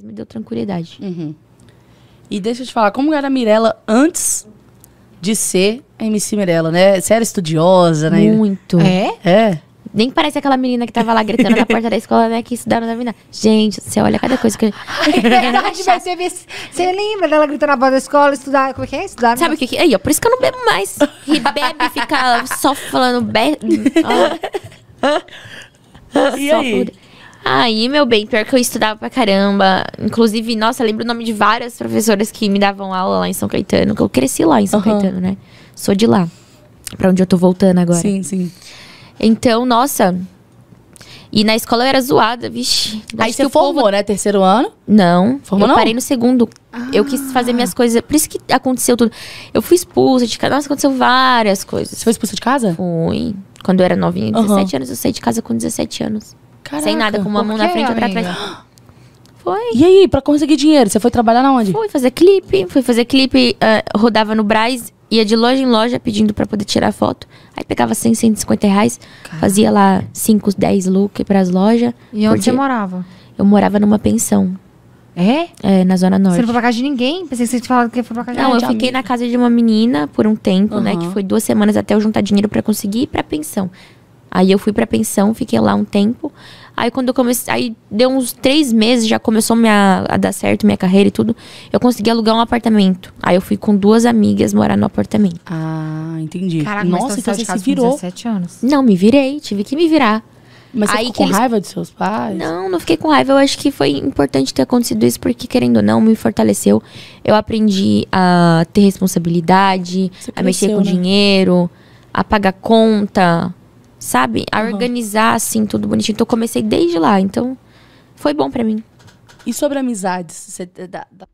me deu tranquilidade. Uhum. E deixa eu te falar, como era a Mirella antes de ser a MC Mirella, né? Você era estudiosa, né? Muito. É? É. Nem parece aquela menina que tava lá gritando na porta da escola, né? Que estudaram na vida. Gente, você olha cada coisa que. É verdade, mas você, vê- você lembra dela gritando na porta da escola, estudar, como é que é? Estudar Sabe o que que... Aí, ó, por isso que eu não bebo mais. E bebe, fica só falando... Be... Ó, E só aí? por- Aí, meu bem, pior que eu estudava pra caramba. Inclusive, nossa, lembro o nome de várias professoras que me davam aula lá em São Caetano. Que eu cresci lá em São Aham. Caetano, né? Sou de lá. Pra onde eu tô voltando agora. Sim, sim. Então, nossa... E na escola eu era zoada, vixe. Aí você o povo formou, né? Terceiro ano. Não, Formou eu não? parei no segundo. Eu quis fazer minhas coisas. Por isso que aconteceu tudo. Eu fui expulsa de casa. Nossa, aconteceu várias coisas. Você foi expulsa de casa? Fui. Quando eu era novinha, Aham. 17 anos, eu saí de casa com 17 anos. Caraca. Sem nada, com uma mão na frente e outra amiga? atrás. Foi. E aí, pra conseguir dinheiro, você foi trabalhar na onde? Fui fazer clipe. Fui fazer clipe, ah, rodava no Braz, ia de loja em loja pedindo pra poder tirar foto. Aí pegava 100, 150 reais, fazia lá 5, 10 look pras lojas. E onde você morava? Eu morava numa pensão, É? é, na Zona Norte. Você não foi pra casa de ninguém? Pensei que você que foi pra casa de Não, eu fiquei na casa de uma menina por um tempo, né? Aham. Que foi duas semanas até eu juntar dinheiro pra conseguir ir pra pensão. Aí eu fui pra pensão, fiquei lá um tempo. Aí quando eu comecei. Aí deu uns três meses, já começou minha, a dar certo minha carreira e tudo. Eu consegui alugar um apartamento. Aí eu fui com duas amigas morar no apartamento. Ah, entendi. Caraca, Nossa, você então de você se casa com virou. 17 anos. Não, me virei, tive que me virar. Mas você Aí ficou que com eles- raiva dos seus pais? Não, não fiquei com raiva. Eu acho que foi importante ter acontecido isso, porque, querendo ou não, me fortaleceu. Eu aprendi a ter responsabilidade, Você a mexer com né? dinheiro, a pagar conta, sabe? A organizar, assim, tudo bonitinho. Então, eu comecei desde lá. Então, foi bom pra mim. E sobre amizades? Você, da- da-